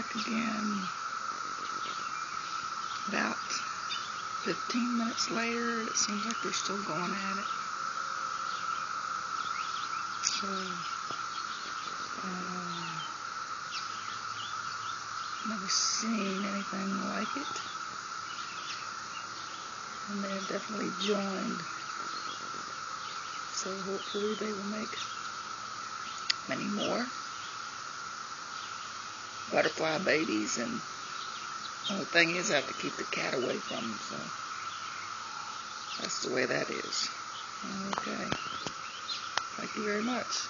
back again. About 15 minutes later, it seems like they're still going at it. So, uh, never seen anything like it. And they're definitely joined. So hopefully they will make many more butterfly babies and uh, the only thing is I have to keep the cat away from them so that's the way that is. Okay. Thank you very much